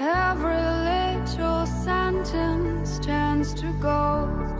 Every little sentence turns to gold